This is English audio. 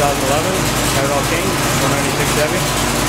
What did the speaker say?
2011 Caterhall King 196 Chevy.